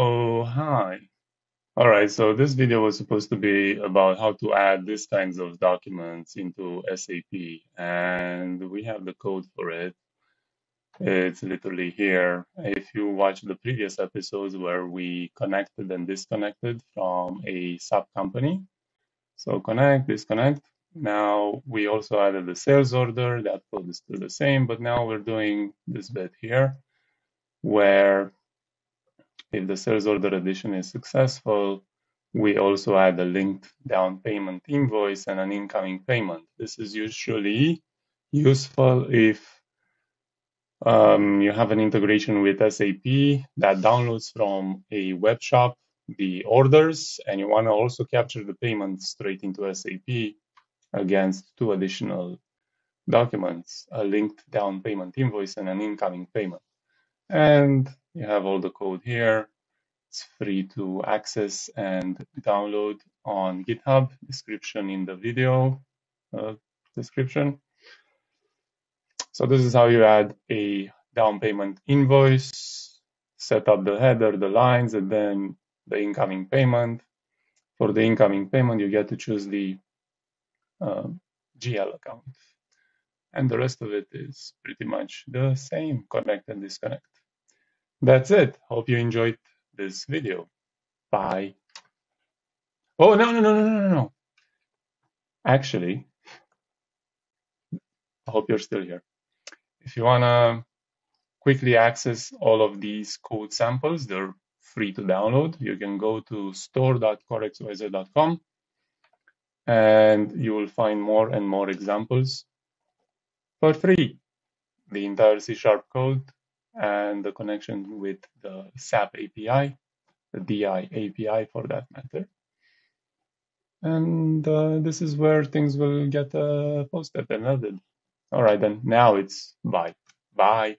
Oh, hi. All right, so this video was supposed to be about how to add these kinds of documents into SAP, and we have the code for it. It's literally here. If you watch the previous episodes where we connected and disconnected from a sub company, so connect, disconnect. Now we also added the sales order. That code is still the same, but now we're doing this bit here where if the sales order addition is successful, we also add a linked down payment invoice and an incoming payment. This is usually useful if um, you have an integration with SAP that downloads from a web shop the orders and you want to also capture the payment straight into SAP against two additional documents, a linked down payment invoice and an incoming payment. And you have all the code here. It's free to access and download on GitHub, description in the video uh, description. So this is how you add a down payment invoice, set up the header, the lines, and then the incoming payment. For the incoming payment, you get to choose the uh, GL account. And the rest of it is pretty much the same, connect and disconnect. That's it. Hope you enjoyed this video. Bye. Oh, no, no, no, no, no, no. Actually, I hope you're still here. If you want to quickly access all of these code samples, they're free to download. You can go to store.corexyz.com and you will find more and more examples for free. The entire C Sharp code and the connection with the SAP API, the DI API for that matter. And uh, this is where things will get uh, posted and added. All right, then now it's bye. Bye.